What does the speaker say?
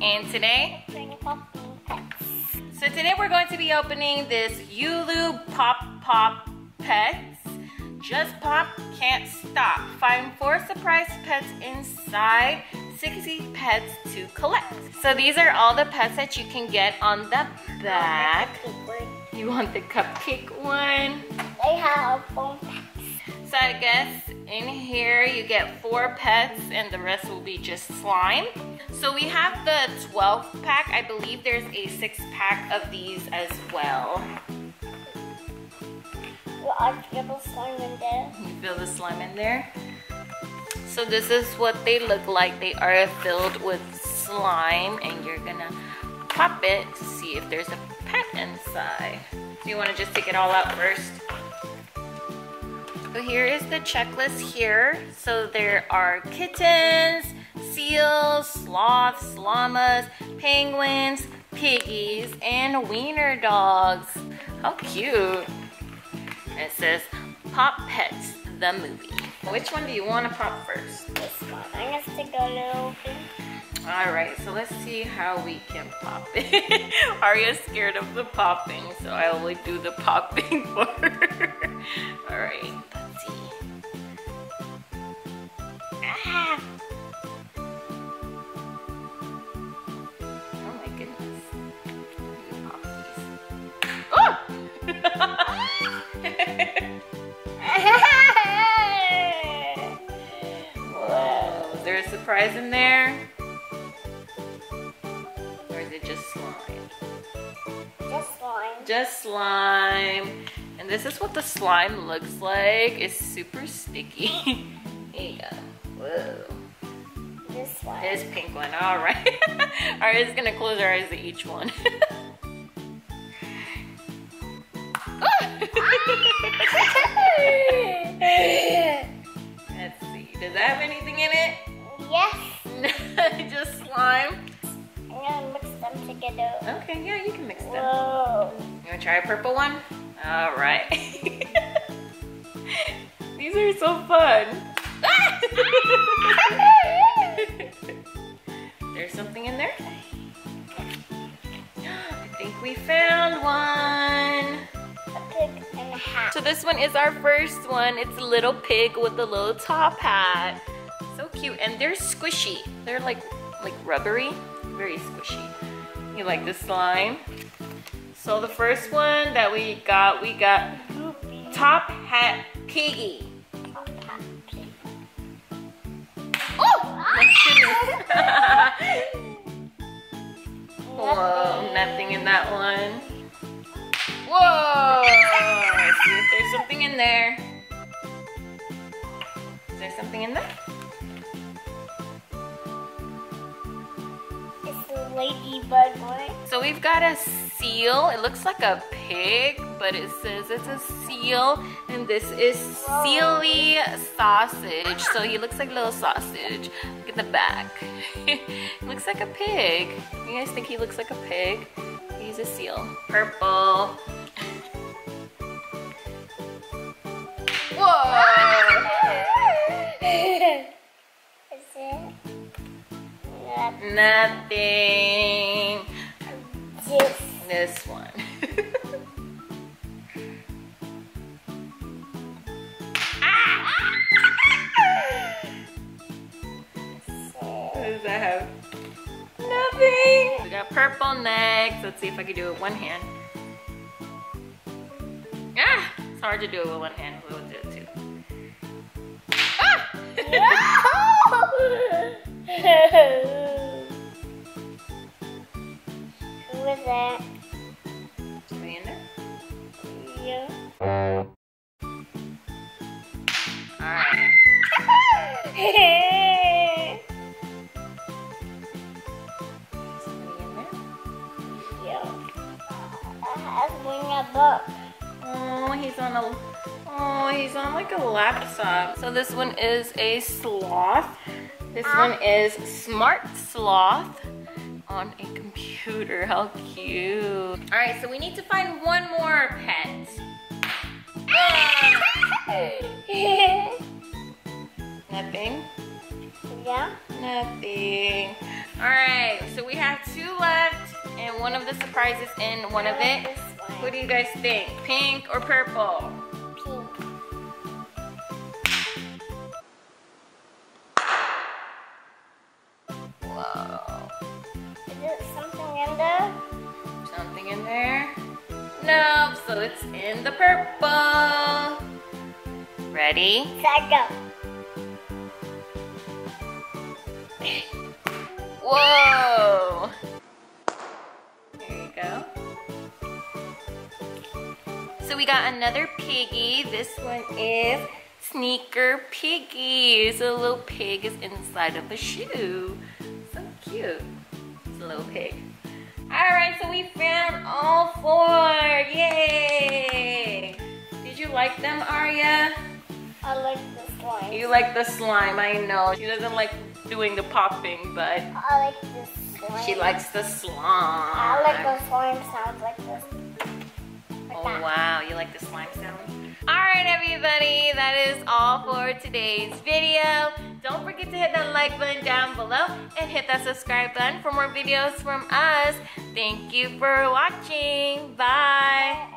And today, bring puppy pets. so today we're going to be opening this Yulu Pop Pop Pets. Just pop, can't stop. Find four surprise pets inside, 60 pets to collect. So these are all the pets that you can get on the back. You want the cupcake one? They have phone pets. So I guess in here you get four pets and the rest will be just slime. So we have the 12 pack. I believe there's a six pack of these as well. Well, I feel the slime in there. You feel the slime in there? So this is what they look like. They are filled with slime and you're gonna pop it to see if there's a pet inside. Do you wanna just take it all out first? So here is the checklist here. So there are kittens, seals, sloths, llamas, penguins, piggies, and wiener dogs. How cute. It says Pop Pets, the movie. Which one do you want to pop first? This one. I'm gonna stick a little bit. All right, so let's see how we can pop it. Arya's scared of the popping, so I only do the popping for her. All Ah! Oh my goodness. Let me pop these. Whoa, is there a surprise in there? Or is it just slime? Just slime. Just slime. And this is what the slime looks like. It's super sticky. Here you go. Whoa. This one. This pink one. All right. All right, it's gonna close our eyes to each one. Ah! Let's see. Does that have anything in it? yes. Just slime. I'm gonna mix them together. Okay, yeah, you can mix them. Whoa. You wanna try a purple one? All right. These are so fun. There's something in there? I think we found one. A pig and a hat. So this one is our first one. It's a little pig with a little top hat. So cute, and they're squishy. They're like like rubbery, very squishy. You like the slime? So the first one that we got, we got Top Hat Piggy. Whoa, nothing in that one. Whoa! Let's see if there's something in there. Is there something in there? It's a ladybug one. So we've got a seal. It looks like a pig, but it says it's a seal. And this is Sealy sausage. So he looks like a little sausage. Look at the back. looks like a pig. You guys think he looks like a pig? A seal. Purple. Whoa! Is it? Not Nothing. this. This one. What does that have? Nothing. We got purple next. Let's see if I can do it with one hand. Ah, it's hard to do it with one hand. We'll do it too. Ah! Who is that? There? Yeah. All right. Wing a book. Oh, he's on a. Oh, he's on like a laptop. So this one is a sloth. This one is Smart Sloth on a computer. How cute. All right, so we need to find one more pet. Nothing? Yeah. Nothing. All right, so we have two left, and one of the surprises in one of it. This. What do you guys think? Pink or purple? Pink. Whoa. Is it something in there? Something in there? No, so it's in the purple. Ready? Set, go. Whoa! We got another piggy. This one is Sneaker Piggy. So a little pig is inside of a shoe. So cute. It's a little pig. Alright, so we found all four. Yay! Did you like them, Arya? I like the slime. You like the slime, I know. She doesn't like doing the popping, but I like this slime. she likes the slime. I like when slime sounds like this. Like Oh that. wow, like the slime sound? Alright everybody, that is all for today's video. Don't forget to hit that like button down below and hit that subscribe button for more videos from us. Thank you for watching. Bye.